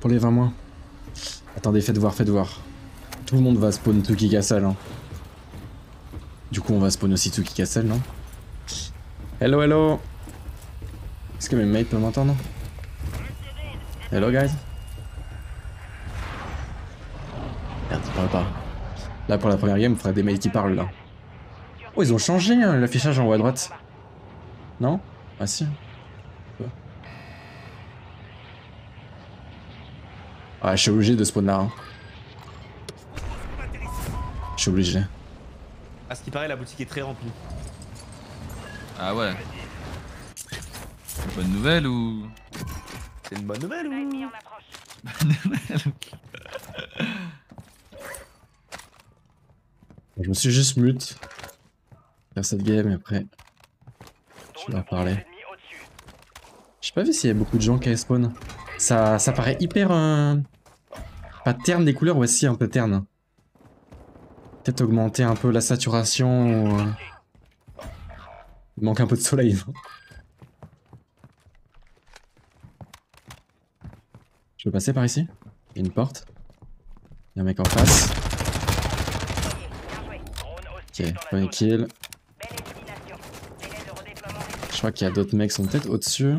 Pour les 20 mois. Attendez, faites voir, faites voir. Tout le monde va spawn Tuki Castle. Hein. Du coup, on va spawn aussi Tuki Castle, non? Hello, hello Est-ce que mes mates peuvent m'entendre? Hello, guys Merde, ils parlent pas. Là, pour la première game, il faudrait des mates qui parlent, là. Oh, ils ont changé hein, l'affichage en haut à droite. Non? Ah si. Ah, je suis obligé de spawn là. Hein. Je suis obligé. À ce qui paraît, la boutique est très remplie. Ah ouais. Une bonne nouvelle ou? C'est une bonne nouvelle ou? Bonne nouvelle Je me suis juste mute. Faire cette game et après. Je vais en parler. J'ai pas vu s'il y a beaucoup de gens qui spawn. Ça, ça paraît hyper... Euh... Pas terne des couleurs, ouais si, un peu terne. Peut-être augmenter un peu la saturation. Ou... Euh, il manque un peu de soleil. Je peux passer par ici Il y a une porte. Il y a un mec en face. Ok, premier kill. Je crois qu'il y a d'autres mecs qui sont peut-être au-dessus.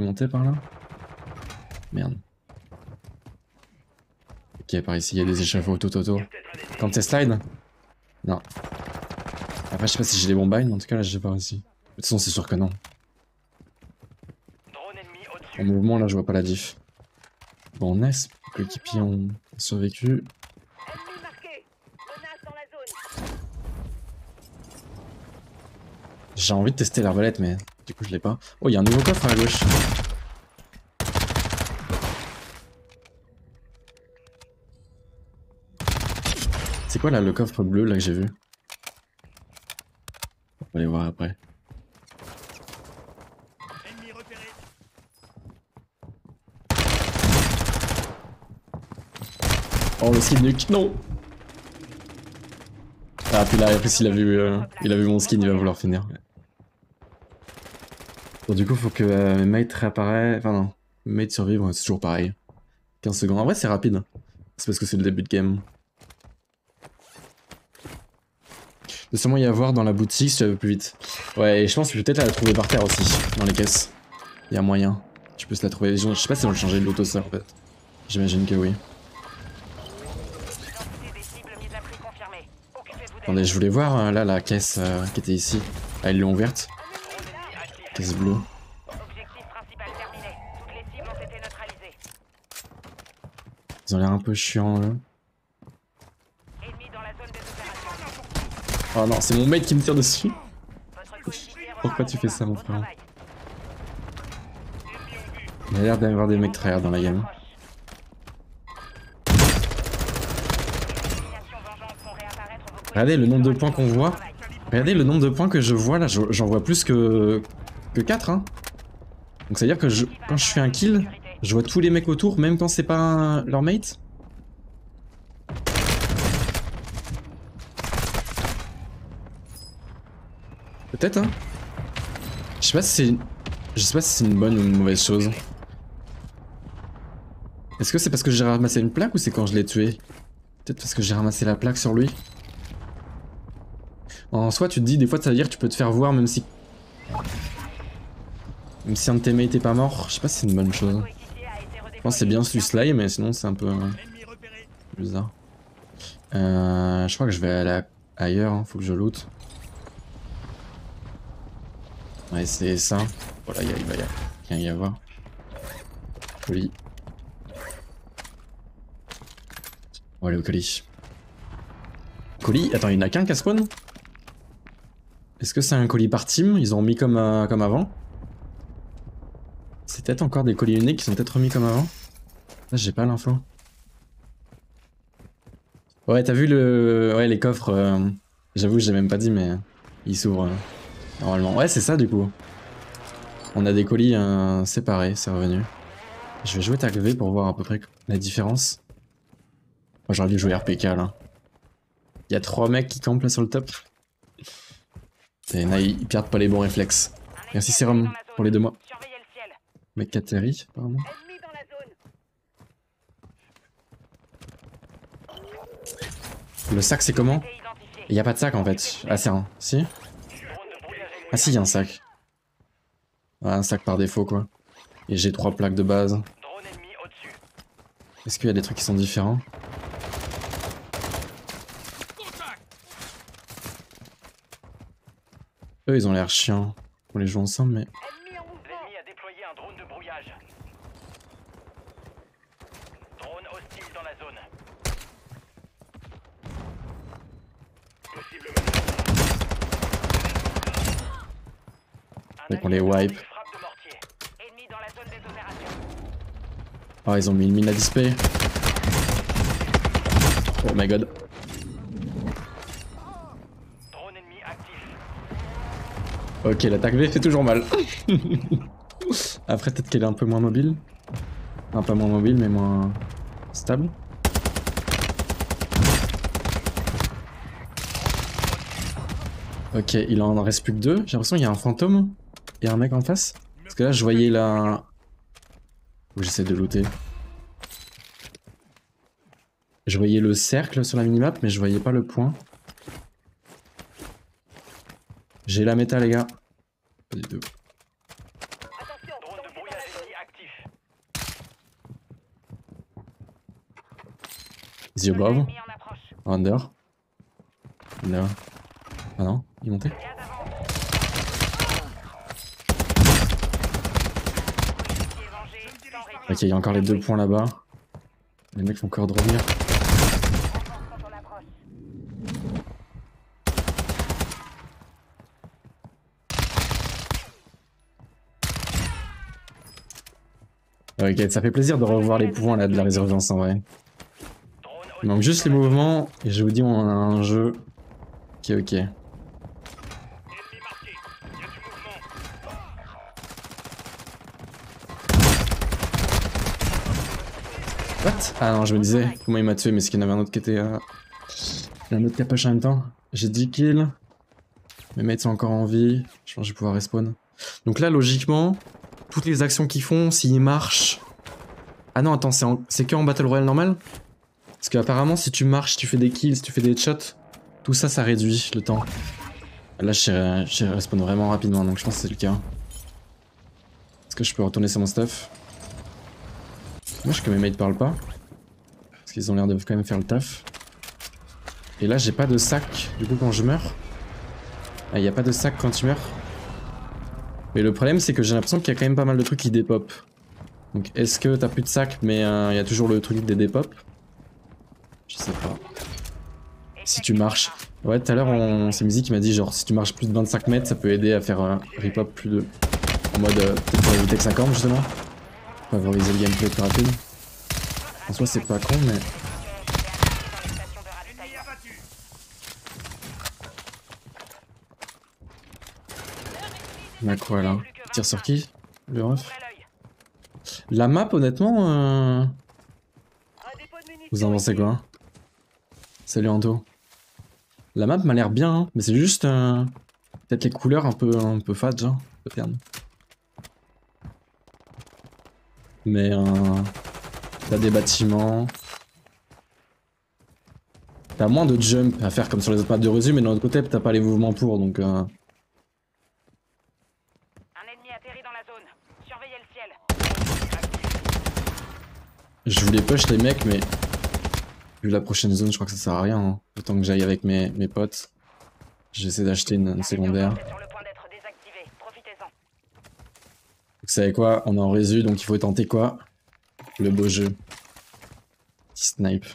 Monter par là? Merde. Ok, par ici, il y a des échafauds tout autour. Quand c'est slide? Non. Après, je sais pas si j'ai les bombines, mais en tout cas, là, j'ai pas réussi. De toute façon, c'est sûr que non. En mouvement, là, je vois pas la diff. Bon, nice. Coéquipiers ont survécu. J'ai envie de tester l'arbalète, mais du coup, je l'ai pas. Oh, il y a un nouveau coffre à gauche. C'est quoi là le coffre bleu là que j'ai vu? On va aller voir après. Oh le skin nuke, non Ah puis là, après s'il a vu, euh, il a vu mon skin, il va vouloir finir. Bon, du coup, faut que euh, mes mates réapparaissent. Enfin, non. Mes mates survivent, c'est toujours pareil. 15 secondes. En vrai, c'est rapide. C'est parce que c'est le début de game. Il doit sûrement y avoir dans la boutique si tu veux plus vite. Ouais, et je pense que peut-être la trouver par terre aussi, dans les caisses. Il y a moyen. Tu peux se la trouver. Je sais pas si on va changer de l'auto ça en fait. J'imagine que oui. Attendez, je voulais voir euh, là la caisse euh, qui était ici. Ah, ils l'ont ouverte. Ils ont l'air un peu chiants là. Oh non, c'est mon mate qui me tire dessus. Pourquoi tu fais ça mon frère Il a l'air d'avoir des mecs très dans la game. Regardez le nombre de points qu'on voit. Regardez le nombre de points que je vois là, j'en vois plus que, que 4 hein. Donc ça veut dire que quand je fais un kill, je vois tous les mecs autour, même quand c'est pas leur mate. Peut-être hein Je sais pas si c'est... Je sais pas si c'est une bonne ou une mauvaise chose. Est-ce que c'est parce que j'ai ramassé une plaque ou c'est quand je l'ai tué? Peut-être parce que j'ai ramassé la plaque sur lui. En soi, tu te dis, des fois, ça veut dire que tu peux te faire voir même si... Même si un de tes mates est pas mort. Je sais pas si c'est une bonne chose. Je pense que c'est bien celui slime, mais sinon c'est un peu... Euh, bizarre. Euh, je crois que je vais aller ailleurs, hein. faut que je loot. Ouais, c'est ça. Voilà, il va y, y avoir. Colis. On va aller au colis. Colis? Attends, il n'y en a qu'un qui spawn? Est-ce que c'est un colis par team? Ils ont mis comme, euh, comme avant? C'est peut-être encore des colis uniques qui sont peut-être remis comme avant Là, j'ai pas l'info. Ouais, t'as vu le... Ouais, les coffres... Euh, j'avoue, j'ai même pas dit, mais... Ils s'ouvrent... Euh. Normalement. Ouais, c'est ça du coup. On a des colis euh, séparés, c'est revenu. Je vais jouer tag V pour voir à peu près la différence. Moi j'aurais dû jouer RPK là. Il y a trois mecs qui campent là sur le top. Ils perdent pas les bons réflexes. Merci Serum pour les deux mois. Mec la zone. Le sac, c'est comment. Il y a pas de sac en fait. Ah, c'est un. Si. Ah, si, il y a un sac. Ah, un sac par défaut, quoi. Et j'ai trois plaques de base. Est-ce qu'il y a des trucs qui sont différents Eux, ils ont l'air chiants. On les joue ensemble, mais. Ennemi en mouvement. L'ennemi a déployé un drone de brouillage. Drone hostile dans la zone. Un Fait qu'on les allié wipe. frappe de mortier. Ennemi dans la zone des opérations. Oh, ils ont mis une mine à display. Oh my god. Ok, l'attaque V fait toujours mal. Après, peut-être qu'elle est un peu moins mobile. Un peu moins mobile, mais moins stable. Ok, il en reste plus que deux. J'ai l'impression qu'il y a un fantôme et un mec en face. Parce que là, je voyais la... Où j'essaie de looter. Je voyais le cercle sur la minimap, mais je voyais pas le point. J'ai la méta, les gars. Pas du tout. Is above? Under? No. Ah non? Il est Ok, il y a encore les deux points là-bas. Les mecs font encore de revenir. Ok, ça fait plaisir de revoir les points là de la résurgence en vrai. Il manque juste les mouvements et je vous dis on a un jeu qui est ok. Ah non, je me disais comment il m'a tué, mais c'est qu'il y en avait un autre qui était. Euh... Il y en a un autre qui a push en même temps. J'ai 10 kills. Mes mates sont encore en vie. Je pense que je vais pouvoir respawn. Donc là, logiquement, toutes les actions qu'ils font, s'ils marchent. Ah non, attends, c'est en... que en Battle Royale normal? Parce qu'apparemment, si tu marches, si tu fais des kills, si tu fais des headshots, tout ça, ça réduit le temps. Là, je je respawn vraiment rapidement, donc je pense que c'est le cas. Est-ce que je peux retourner sur mon stuff? Dommage que mes mates parlent pas. Parce qu'ils ont l'air de quand même faire le taf. Et là, j'ai pas de sac, du coup, quand je meurs. Ah, y a pas de sac quand tu meurs. Mais le problème, c'est que j'ai l'impression qu'il y a quand même pas mal de trucs qui dépop. Donc, est-ce que t'as plus de sac, mais il y a toujours le truc des dépop? Je sais pas. Si tu marches. Ouais, tout à l'heure, on... c'est Musique qui m'a dit, genre, si tu marches plus de 25 mètres, ça peut aider à faire un repop plus de. En mode, euh, peut-être pour éviter que ça campe, justement. Favoriser le gameplay plus rapide. En soi, c'est pas con, mais. On a quoi là Tire sur qui Le. La map, honnêtement, euh... Vous en pensez quoi Salut Anto. La map m'a l'air bien, hein, mais c'est juste. euh, Peut-être les couleurs un peu, un peu fades, genre. Ternes. Mais. Euh... T'as des bâtiments. T'as moins de jump à faire comme sur les autres maps de Resu, mais d'un autre côté, t'as pas les mouvements pour, donc. Euh... Un ennemi atterri dans la zone. Surveillez le ciel. Je voulais push les mecs, mais vu la prochaine zone, je crois que ça sert à rien. Hein. Autant que j'aille avec mes, mes potes. J'essaie d'acheter une, une secondaire. le. Vous savez quoi? On est en résu, donc il faut tenter quoi? Le beau jeu. Snipe.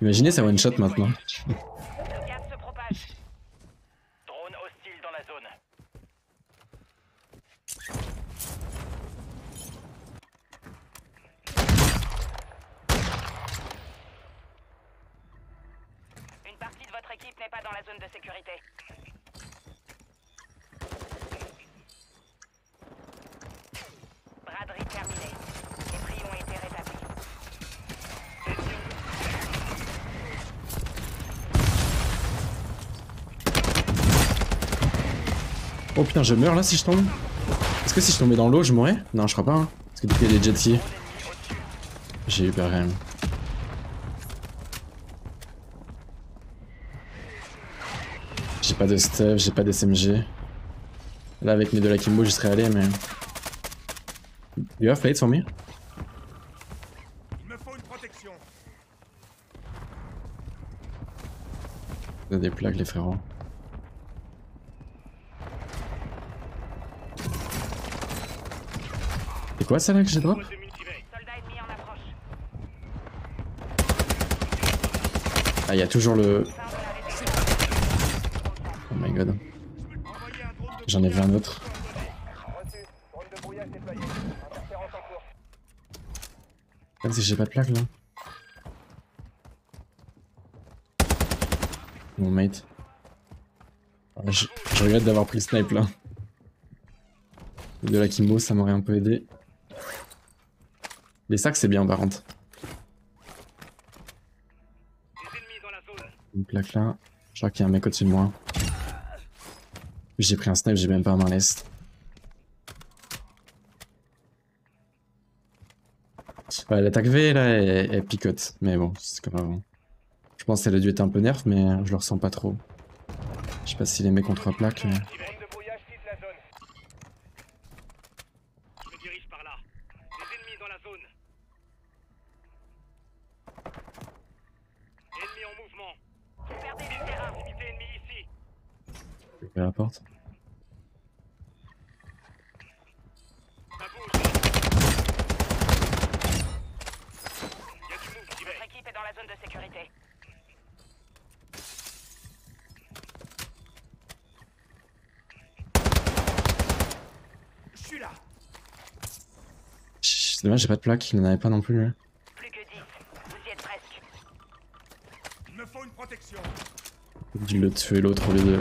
Imaginez ça one shot maintenant. Une partie de votre équipe n'est pas dans la zone de sécurité. Oh putain, je meurs là si je tombe Est-ce que si je tombais dans l'eau, je mourrais? Non, je crois pas. Hein. Parce que du coup, il y a des jet. J'ai eu peur quand. J'ai pas de stuff, j'ai pas d'SMG. Là, avec mes deux Lakimbo, j'y serais allé, mais. You have plates for me? Il me faut une protection. Des plaques, les frérots. Quoi ça là que j'ai drop? Ah, il y a toujours le. Oh my god. J'en ai vu un autre. Comme si j'ai pas de plaque là. Mon mate. Ah, Je, je regrette d'avoir pris le snipe là. De la Kimbo, ça m'aurait un peu aidé. Les sacs, c'est bien par contre. Une plaque là. Je crois qu'il y a un mec au-dessus de moi. J'ai pris un snipe, j'ai même pas un main l'est. Ouais, l'attaque V là, elle, elle picote. Mais bon, c'est comme avant. Je pense qu'elle a dû être un peu nerf, mais je le ressens pas trop. Je sais pas si les mecs ont trois plaques, mais. Dommage, j'ai pas de plaque, il n'en avait pas non plus. lui. Plus que 10. Vous y êtes presque. Il me faut une protection. Dû le tuer l'autre au lieu de.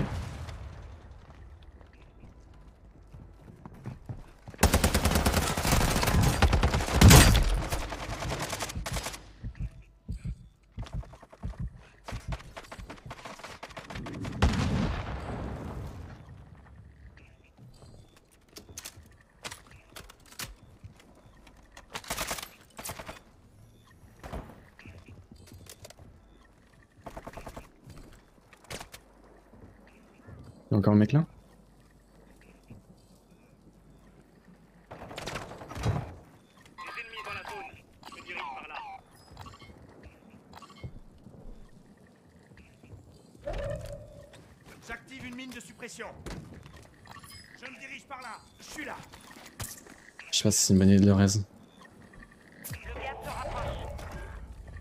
Il y a encore un mec là Des ennemis dans la zone. Je me dirige par là. J'active une mine de suppression. Je me dirige par là. Je suis là. Je sais pas si c'est une bonne idée de le raise. Le gaz se rapproche.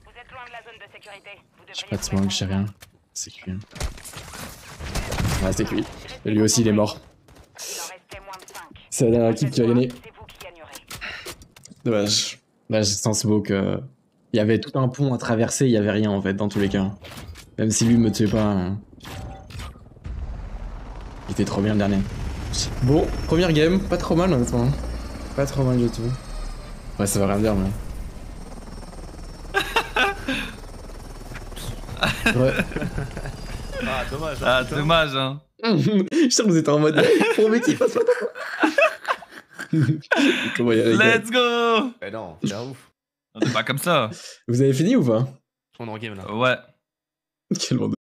Vous êtes loin de la zone de sécurité. Vous J'ai devriez pas de smoke, j'ai en rien. C'est cuit. Ouais, c'est cuit. Et lui aussi, il est mort. Il en restait moins de 5. C'est la dernière équipe qui a gagné. Dommage. Là, j'ai sans smoke. euh, Il y avait tout un pont à traverser, il y avait rien en fait, dans tous les cas. Même si lui me tuait pas. hein. Il était trop bien le dernier. Bon, première game, pas trop mal honnêtement. Pas trop mal du tout. Ouais, ça veut rien dire, mais. Ouais. Ah, dommage. hein, Ah, putain. dommage, hein. Je sais que vous étiez en mode. Promet qu'il fasse pas Comment y Let's go Eh non, c'est un ouf. On est pas comme ça. Vous avez fini ou pas? On est en game là. Ouais. Quel bande